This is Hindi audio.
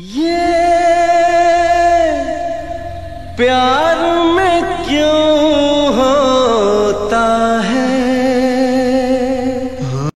ये प्यार